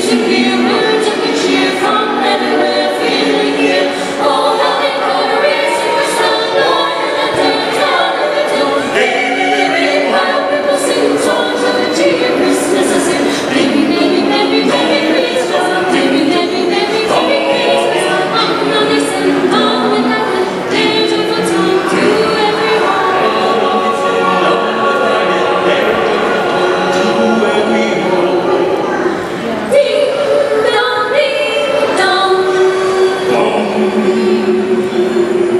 to you. うん。